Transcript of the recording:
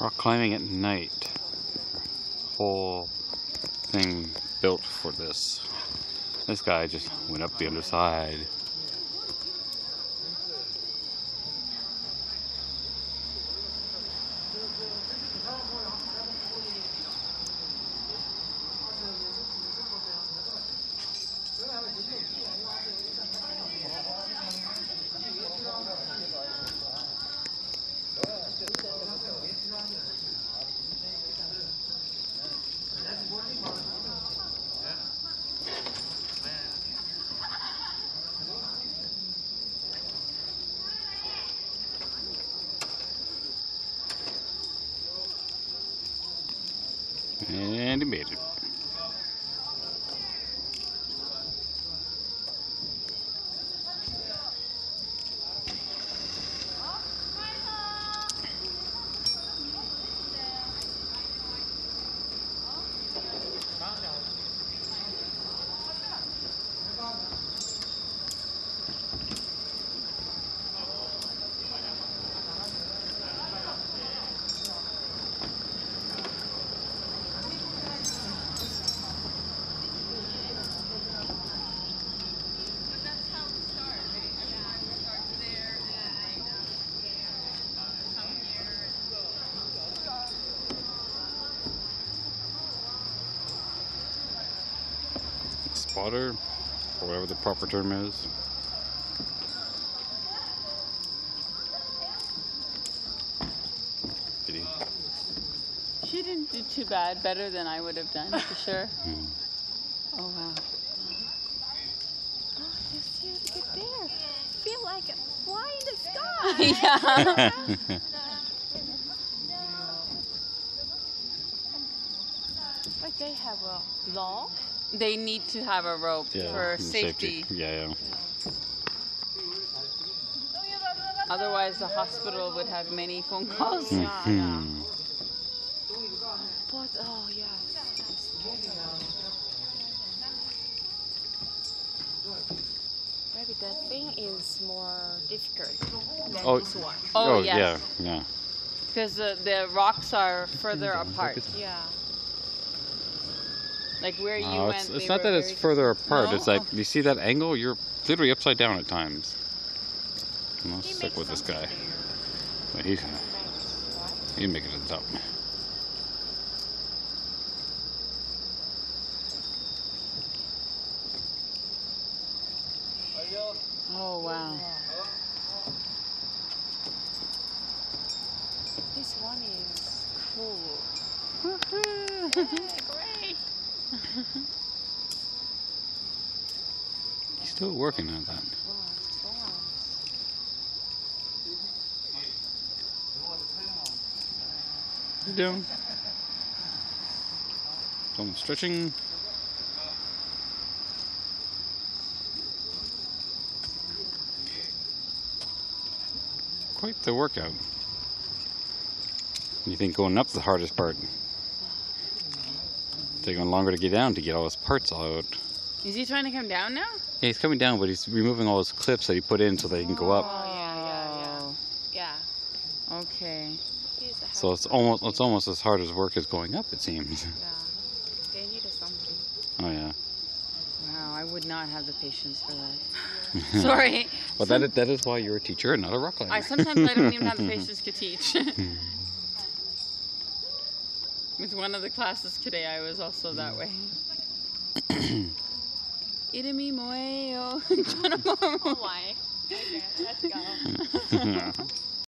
Rock climbing at night. Whole thing built for this. This guy just went up the underside. And he made it. Spotter, or whatever the proper term is. Did? She didn't do too bad. Better than I would have done, for sure. Hmm. Oh, wow. Oh, you see, look at there. Feel like fly in the sky. yeah. but they have a law. They need to have a rope yeah, for and safety. Yeah, yeah. Otherwise, the hospital would have many phone calls. Yeah, yeah. Hmm. But oh yeah. Maybe the thing is more difficult than Oh. this one. Oh, yes. yeah, yeah. Because the, the rocks are further apart. Yeah. Like where you No, went. it's, it's not that it's further apart. No? It's like you see that angle. You're literally upside down at times. He stick with this guy. But he's he make it to the top. Oh, wow. This one is cool. He's still working on that. What you doing? Some stretching. Quite the workout. You think going up's the hardest part? Taking longer to get down to get all his parts out. Is he trying to come down now? Yeah, he's coming down, but he's removing all his clips that he put in so they can go up. Oh yeah, yeah, yeah. Yeah. Okay. So it's almost it's almost as hard as work as going up. It seems. Yeah. They need something. oh yeah. Wow, I would not have the patience for that. Sorry. Well, that is, that is why you're a teacher and not a rock climber. I sometimes I don't even have the patience to teach. With one of the classes today, I was also that way. Iremi moe o. Oh my. Okay, let's go.